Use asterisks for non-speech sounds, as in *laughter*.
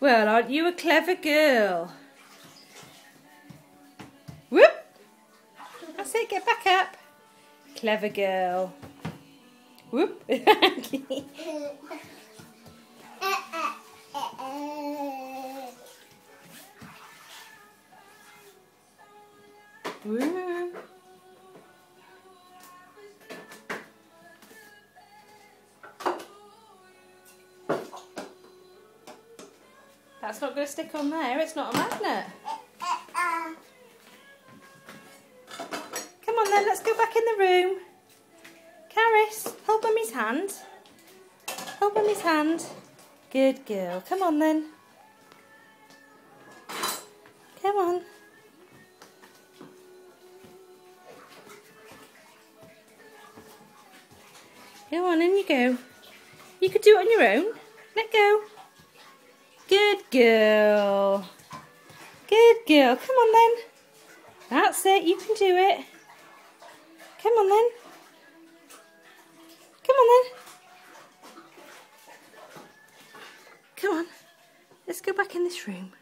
Well, aren't you a clever girl? Whoop! That's it, get back up. Clever girl. Whoop. *laughs* Woo. That's not going to stick on there, it's not a magnet. Come on then, let's go back in the room. Carys, hold Mummy's hand. Hold Mummy's hand. Good girl. Come on then. Come on. Go on, in you go. You could do it on your own. Let go. Good girl. Good girl. Come on then. That's it. You can do it. Come on then. Come on then. Come on. Let's go back in this room.